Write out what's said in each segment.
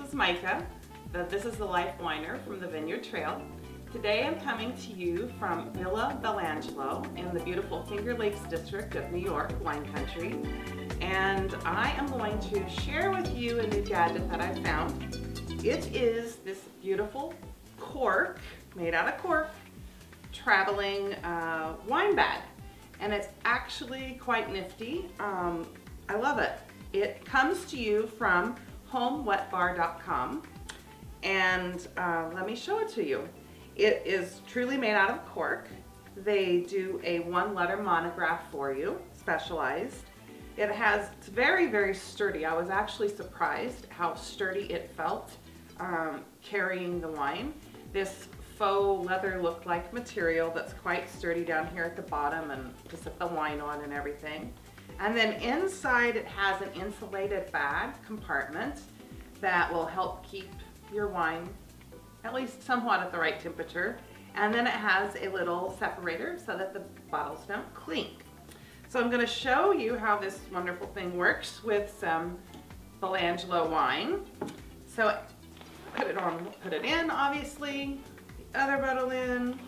is Micah. This is the Life Winer from the Vineyard Trail. Today I'm coming to you from Villa Bellangelo in the beautiful Finger Lakes district of New York, wine country. And I am going to share with you a new gadget that I found. It is this beautiful cork, made out of cork, traveling uh, wine bag. And it's actually quite nifty. Um, I love it. It comes to you from homewetbar.com and uh, let me show it to you. It is truly made out of cork. They do a one letter monograph for you, specialized. It has, it's very, very sturdy. I was actually surprised how sturdy it felt um, carrying the wine. This faux leather look like material that's quite sturdy down here at the bottom and to set the wine on and everything. And then inside it has an insulated bag compartment that will help keep your wine at least somewhat at the right temperature. And then it has a little separator so that the bottles don't clink. So I'm gonna show you how this wonderful thing works with some Bellangelo wine. So put it on, put it in obviously, the other bottle in,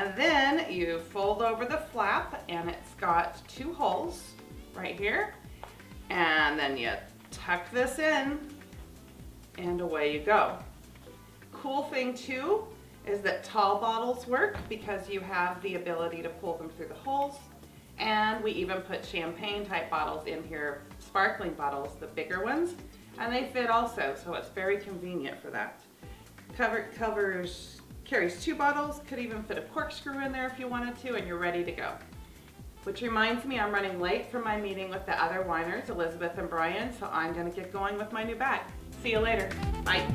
and then you fold over the flap and it's got two holes right here. And then you tuck this in and away you go. Cool thing too is that tall bottles work because you have the ability to pull them through the holes. And we even put champagne type bottles in here, sparkling bottles, the bigger ones, and they fit also, so it's very convenient for that. Cover, covers, carries two bottles, could even fit a corkscrew in there if you wanted to, and you're ready to go. Which reminds me, I'm running late for my meeting with the other winers, Elizabeth and Brian, so I'm gonna get going with my new bag. See you later. Bye.